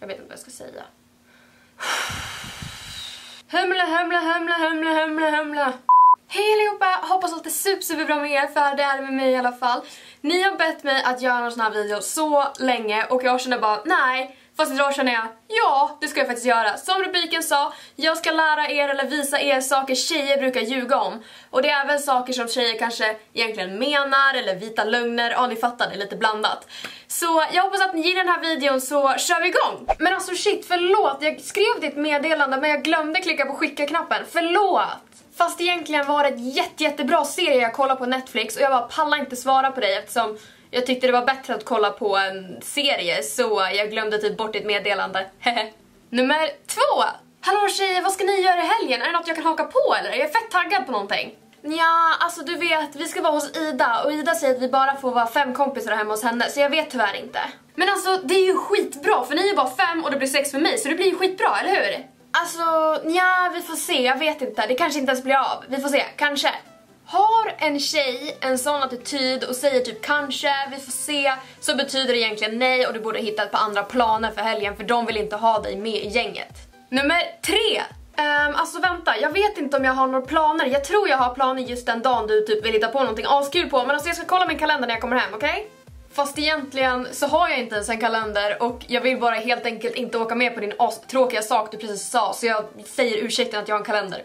Jag vet inte vad jag ska säga. Humla, humla, humla, humla, humla, humla. Hej allihopa! Hoppas allt är super, super bra med er, för det är det med mig i alla fall. Ni har bett mig att göra en sån här video så länge och jag känner bara nej, Fast idag känner jag, ja det ska jag faktiskt göra. Som rubriken sa, jag ska lära er eller visa er saker tjejer brukar ljuga om. Och det är även saker som tjejer kanske egentligen menar eller vita lögner, ja ni fattar det, lite blandat. Så jag hoppas att ni gillar den här videon så kör vi igång! Men alltså shit, förlåt, jag skrev ditt meddelande men jag glömde klicka på skicka-knappen, förlåt! Fast egentligen var det ett jätte, jättebra serie jag kollade på Netflix och jag bara pallar inte svara på dig eftersom jag tyckte det var bättre att kolla på en serie så jag glömde typ bort ditt meddelande. Nummer två! Hallå tjejer, vad ska ni göra i helgen? Är det något jag kan haka på eller? Jag är fett taggad på någonting. Ja, alltså du vet, vi ska vara hos Ida och Ida säger att vi bara får vara fem kompisar hemma hos henne så jag vet tyvärr inte. Men alltså det är ju skitbra för ni är bara fem och det blir sex för mig så det blir ju skitbra, eller hur? Alltså, ja vi får se, jag vet inte. Det kanske inte ens blir av. Vi får se, kanske. Har en tjej en sån attityd och säger typ kanske, vi får se, så betyder det egentligen nej och du borde hitta ett par andra planer för helgen för de vill inte ha dig med i gänget. Nummer tre! Um, alltså vänta, jag vet inte om jag har några planer. Jag tror jag har planer just den dagen du typ vill hitta på någonting askul på men alltså jag ska kolla min kalender när jag kommer hem, okej? Okay? Fast egentligen så har jag inte ens en kalender och jag vill bara helt enkelt inte åka med på din tråkiga sak du precis sa så jag säger ursäkten att jag har en kalender.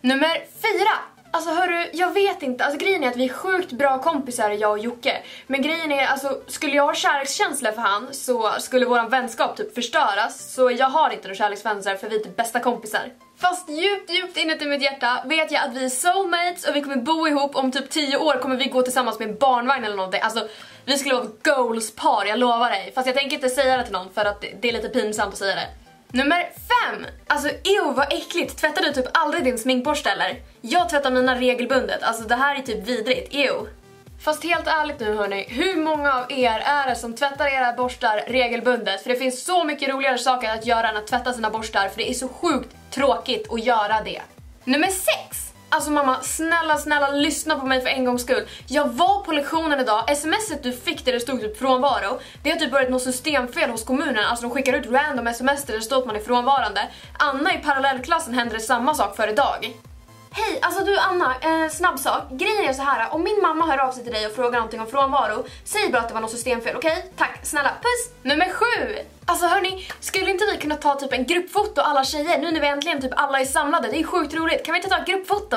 Nummer fyra! Alltså hörru, jag vet inte. Alltså grejen är att vi är sjukt bra kompisar jag och Jocke. Men grejen är, alltså skulle jag ha kärlekskänslor för han så skulle våran vänskap typ förstöras. Så jag har inte några kärlekskänslor för vi är typ bästa kompisar. Fast djupt, djupt inuti mitt hjärta vet jag att vi är soulmates och vi kommer bo ihop. Om typ 10 år kommer vi gå tillsammans med en barnvagn eller någonting. Alltså vi skulle vara ett goals-par, jag lovar dig. Fast jag tänker inte säga det till någon för att det är lite pinsamt att säga det. Nummer fem! Alltså ew vad äckligt, tvättar du typ aldrig din sminkborste eller? Jag tvättar mina regelbundet, alltså det här är typ vidrigt, ew. Fast helt ärligt nu hörni, hur många av er är det som tvättar era borstar regelbundet? För det finns så mycket roligare saker att göra än att tvätta sina borstar för det är så sjukt tråkigt att göra det. Nummer sex! Alltså mamma, snälla snälla lyssna på mig för en gångs skull. Jag var på lektionen idag, smset du fick där det stod typ frånvaro, det har typ varit något systemfel hos kommunen, alltså de skickar ut random sms där det står att man är frånvarande. Anna i parallellklassen hände det samma sak för idag. Hej, alltså du Anna, eh, snabb sak. Grejen är så här, om min mamma hör av sig till dig och frågar någonting om frånvaro, säg bara att det var något systemfel, okej? Okay? Tack, snälla, puss! Nummer sju! Alltså hörni, skulle inte vi kunna ta typ en gruppfoto alla tjejer nu när vi äntligen typ alla är samlade? Det är sjukt roligt, kan vi inte ta ett gruppfoto?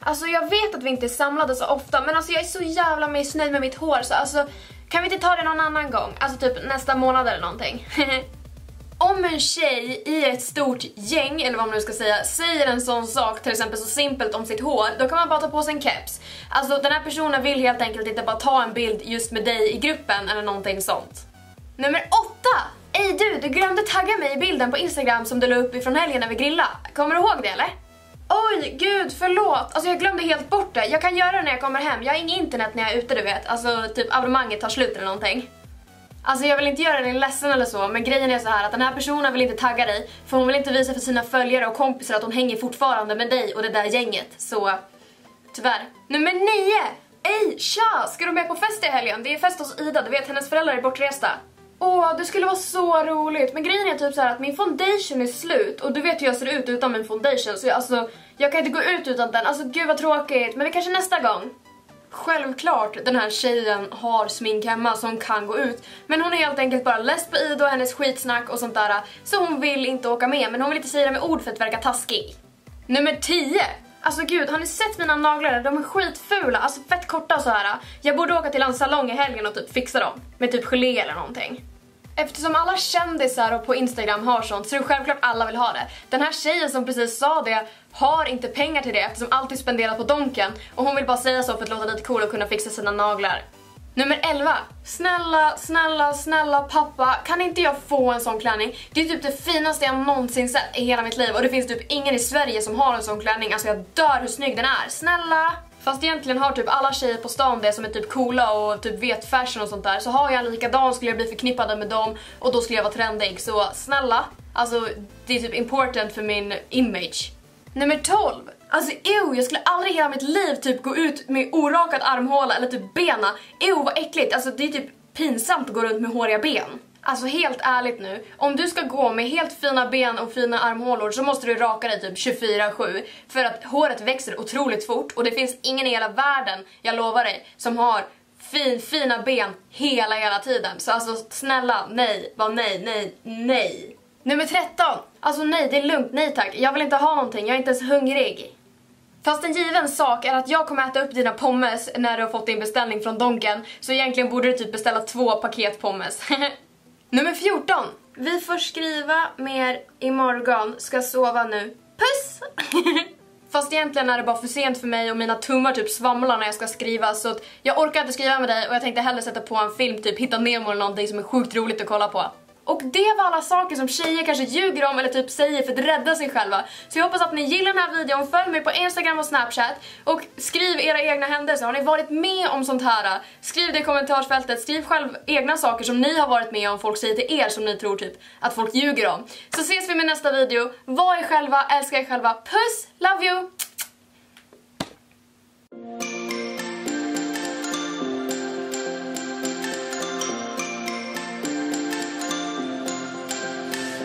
Alltså jag vet att vi inte är samlade så ofta, men alltså jag är så jävla missnöjd med mitt hår så alltså kan vi inte ta det någon annan gång? Alltså typ nästa månad eller någonting. Om en tjej i ett stort gäng, eller vad man nu ska säga, säger en sån sak, till exempel så simpelt om sitt hår, då kan man bara ta på sig en keps. Alltså den här personen vill helt enkelt inte bara ta en bild just med dig i gruppen eller någonting sånt. Nummer åtta! Ey du, du glömde tagga mig i bilden på Instagram som du la upp ifrån helgen när vi grillade. Kommer du ihåg det eller? Oj, gud, förlåt. Alltså jag glömde helt bort det. Jag kan göra det när jag kommer hem. Jag har inget internet när jag är ute, du vet. Alltså typ abonnemanget tar slut eller någonting. Alltså jag vill inte göra dig ledsen eller så, men grejen är så här att den här personen vill inte tagga dig för hon vill inte visa för sina följare och kompisar att hon hänger fortfarande med dig och det där gänget. Så tyvärr. Nummer nio! Ey, tja! Ska du med på fest i helgen? Det är fest hos Ida, du vet hennes föräldrar är bortresta. Åh, det skulle vara så roligt. Men grejen är typ så att min foundation är slut och du vet hur jag ser ut utan min foundation så jag, alltså, jag kan inte gå ut utan den. Alltså gud vad tråkigt, men vi kanske nästa gång. Självklart den här tjejen har smink hemma som kan gå ut men hon är helt enkelt bara less på Ida och hennes skitsnack och sånt där så hon vill inte åka med men hon vill inte säga det med ord för att verka taskig. Nummer 10. Alltså gud, har ni sett mina naglar? De är skitfula, alltså fett korta så här. Jag borde åka till en salong i helgen och typ fixa dem. Med typ gelé eller någonting. Eftersom alla kändisar och på Instagram har sånt så är det självklart alla vill ha det. Den här tjejen som precis sa det har inte pengar till det eftersom allt är spenderat på Donken och hon vill bara säga så för att låta lite cool och kunna fixa sina naglar. Nummer 11. Snälla, snälla, snälla pappa, kan inte jag få en sån klänning? Det är typ det finaste jag någonsin sett i hela mitt liv och det finns typ ingen i Sverige som har en sån klänning. Alltså jag dör hur snygg den är. Snälla! Fast egentligen har typ alla tjejer på stan det som är typ coola och typ vet fashion och sånt där. Så har jag en likadan skulle jag bli förknippad med dem och då skulle jag vara trendig. Så snälla, alltså det är typ important för min image. Nummer 12. Alltså ew, jag skulle aldrig i hela mitt liv typ gå ut med orakat armhåla eller typ bena. Ew vad äckligt, alltså det är typ pinsamt att gå runt med håriga ben. Alltså helt ärligt nu, om du ska gå med helt fina ben och fina armhålor så måste du raka dig typ 24-7 för att håret växer otroligt fort och det finns ingen i hela världen, jag lovar dig, som har fin, fina ben hela hela tiden. Så alltså snälla, nej, bara nej, nej, nej. Nummer 13. Alltså nej, det är lugnt, nej tack. Jag vill inte ha någonting, jag är inte ens hungrig. Fast en given sak är att jag kommer äta upp dina pommes när du har fått din beställning från Donken. Så egentligen borde du typ beställa två paket pommes. Nummer 14. Vi får skriva mer imorgon, ska sova nu. Puss! Fast egentligen är det bara för sent för mig och mina tummar typ svamlar när jag ska skriva så att jag orkar inte skriva med dig och jag tänkte hellre sätta på en film, typ Hitta Nemo eller någonting som är sjukt roligt att kolla på. Och det var alla saker som tjejer kanske ljuger om eller typ säger för att rädda sig själva. Så jag hoppas att ni gillar den här videon, följ mig på Instagram och Snapchat och skriv era egna händelser. Har ni varit med om sånt här? Skriv det i kommentarsfältet, skriv själv egna saker som ni har varit med om folk säger till er som ni tror typ att folk ljuger om. Så ses vi med nästa video, var er själva, älska er själva, puss, love you!